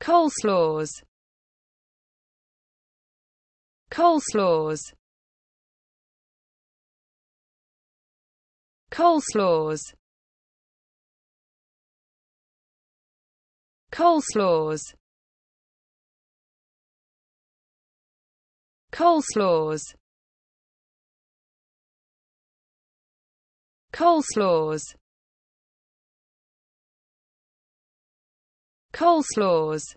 coleslaws. Coleslaws. Coleslaws. Coleslaws. Coleslaws. Coleslaws coleslaws